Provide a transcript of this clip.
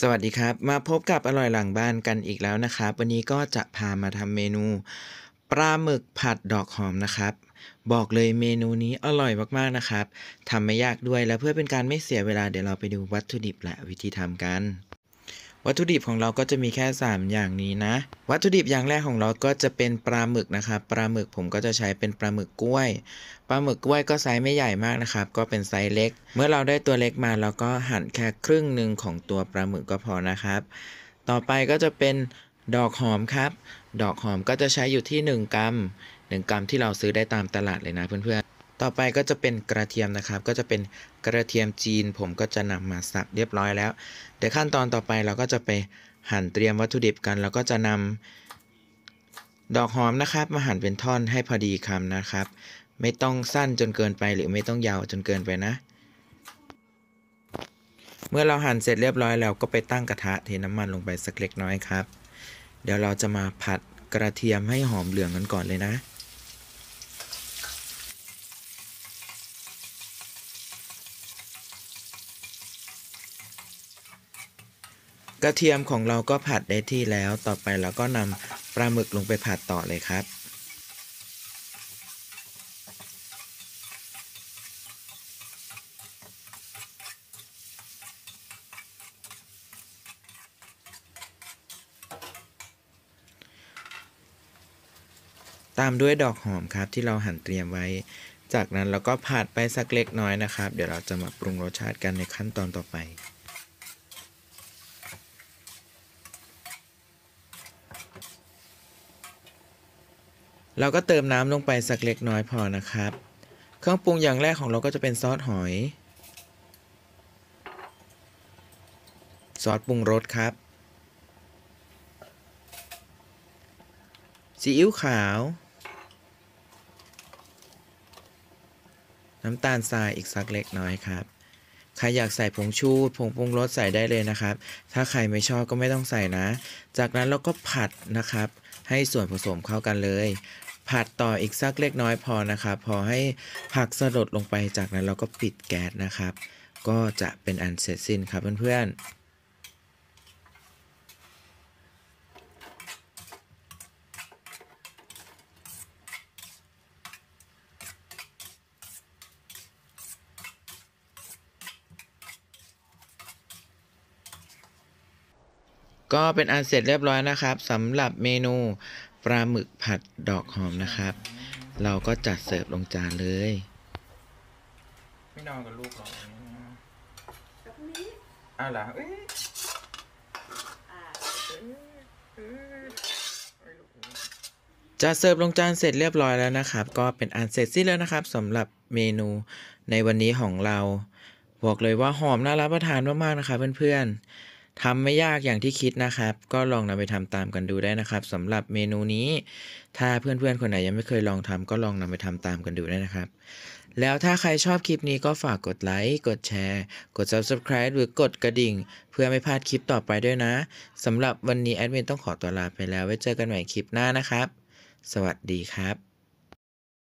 สวัสดีครับ มาพบกับอร่อยหลังบ้านกันอีกแล้วนะครับ วันนี้ก็จะพามาทำเมนูปลาหมึกผัดดอกหอมนะครับ บอกเลยเมนูนี้อร่อยมากๆนะครับทำไม่ยากด้วยและเพื่อเป็นการไม่เสียเวลาเดี๋ยวเราไปดูวัตถุดิบและวิธีทำกัน วัตถุดิบของเราก็จะมีแค่ 3 อย่างนี้นะ วัตถุดิบอย่างแรกของเราก็จะเป็นปลาหมึกนะครับ ปลาหมึกผมก็จะใช้เป็นปลาหมึกกล้วย ปลาหมึกกล้วยก็ไซส์ไม่ใหญ่มากนะครับ ก็เป็นไซส์เล็ก เมื่อเราได้ตัวเล็กมาเราก็หั่นแค่ครึ่งหนึ่งของตัวปลาหมึกก็พอนะครับ ต่อไปก็จะเป็นดอกหอมครับ ดอกหอมก็จะใช้อยู่ที่ 1 กรัม 1 กรัมที่เราซื้อได้ตามตลาดเลยนะเพื่อนๆ ต่อไปก็จะเป็นกระเทียมนะครับ ก็จะเป็นกระเทียมจีน ผมก็จะนำมาสับเรียบร้อยแล้ว เดี๋ยวขั้นตอนต่อไปเราก็จะไปหั่นเตรียมวัตถุดิบกันแล้วก็จะนำดอกหอมนะครับ มาหั่นเป็นท่อนให้พอดีคำนะครับ ไม่ต้องสั้นจนเกินไปหรือไม่ต้องยาวจนเกินไปนะ เมื่อเราหั่นเสร็จเรียบร้อยแล้วก็ไปตั้งกระทะเทน้ำมันลงไปสักเล็กน้อยครับ เดี๋ยวเราจะมาผัดกระเทียมให้หอมเหลืองกันก่อนเลยนะ กระเทียมของเราก็ผัดได้ที่แล้ว ต่อไปเราก็นำปลาหมึกลงไปผัดต่อเลยครับ ตามด้วยดอกหอมครับที่เราหั่นเตรียมไว้ จากนั้นเราก็ผัดไปสักเล็กน้อยนะครับ เดี๋ยวเราจะมาปรุงรสชาติกันในขั้นตอนต่อไป เราก็เติมน้ำลงไปสักเล็กน้อยพอนะครับ เครื่องปรุงอย่างแรกของเราก็จะเป็นซอสหอย ซอสปรุงรสครับ ซีอิ๊วขาว น้ำตาลทรายอีกสักเล็กน้อยครับ ใครอยากใส่ผงชูผงปรุงรสใส่ได้เลยนะครับ ถ้าใครไม่ชอบก็ไม่ต้องใส่นะ จากนั้นเราก็ผัดนะครับให้ส่วนผสมเข้ากันเลย ผัดต่ออีกสักเล็กน้อยพอนะครับ พอให้ผักสลดลงไปจากนั้นเราก็ปิดแก๊สนะครับ ก็จะเป็นอันเสร็จสิ้นครับเพื่อนๆก็เป็นอันเสร็จเรียบร้อยนะครับสำหรับเมนู ปลาหมึกผัดดอกหอมนะครับ เราก็จัดเสิร์ฟลงจานเลย ไม่นอนกับลูกหรอกแบบนี้อ้าวเหรอเอ้ยอ่าจัดเสิร์ฟลงจานเสร็จเรียบร้อยแล้วนะครับ ก็เป็นอันเสร็จสิ้นแล้วนะครับสำหรับเมนูในวันนี้ของเรา บอกเลยว่าหอมน่ารับประทานมากๆนะครับเพื่อนๆ ทำไม่ยากอย่างที่คิดนะครับ ก็ลองนำไปทำตามกันดูได้นะครับสำหรับเมนูนี้ ถ้าเพื่อนๆคนไหนยังไม่เคยลองทำก็ลองนำไปทำตามกันดูได้นะครับ แล้วถ้าใครชอบคลิปนี้ก็ฝากกดไลค์กดแชร์ กด subscribe หรือกดกระดิ่ง เพื่อไม่พลาดคลิปต่อไปด้วยนะสำหรับวันนี้แอดมินต้องขอตัวลาไปแล้วไว้เจอกันใหม่คลิปหน้านะครับ สวัสดีครับ